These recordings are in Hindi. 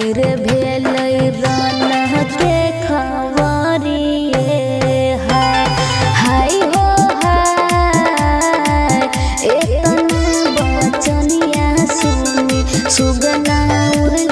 रे के खबरिए है। हाय हो हाय एतन बचनिया सुगना उड़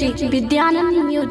म्यूज़िक विद्यानंद म्यूज़िक